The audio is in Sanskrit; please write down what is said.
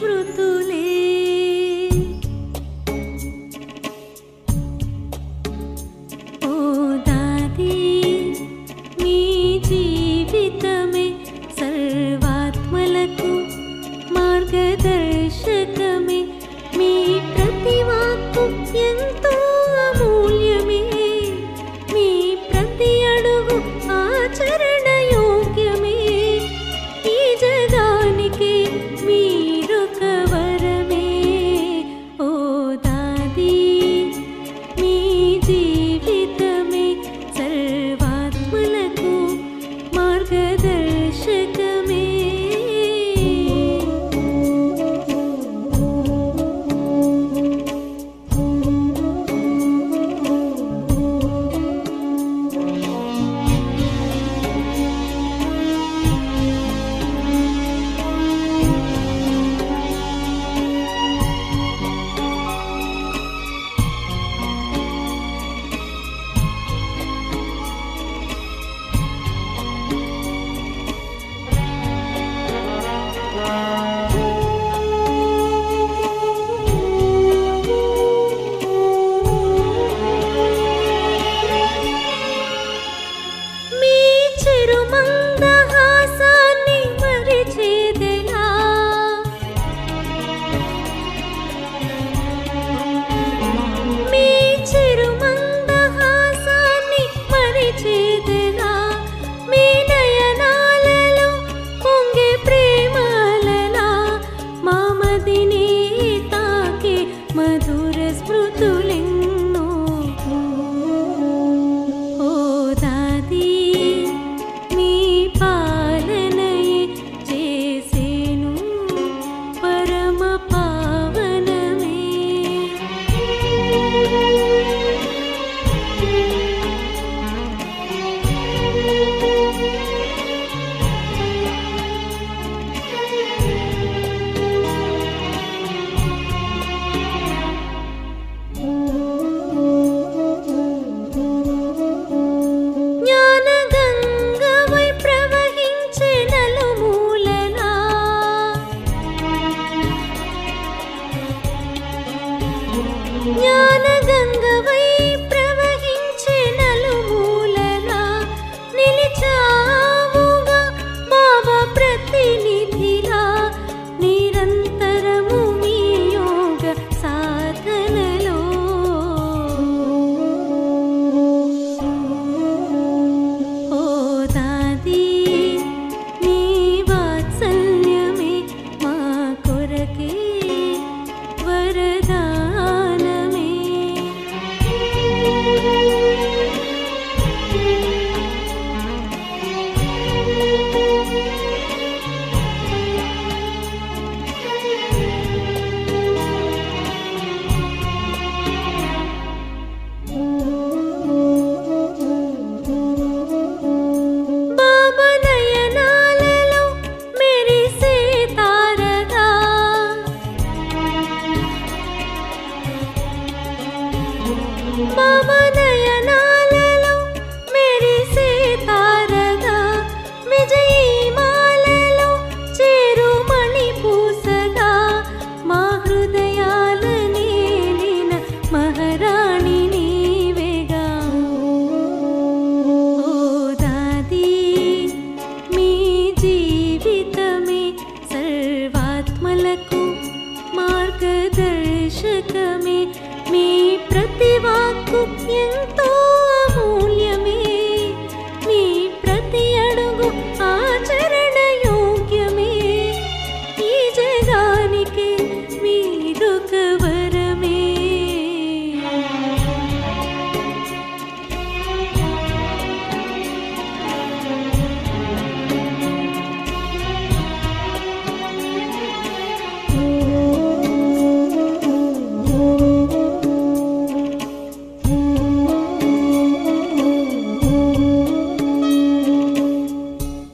ृतुले ओ दादी मे जीवितमे सर्वात्मलघु मी प्रतिवाक्यन्तु 梦的 안녕. những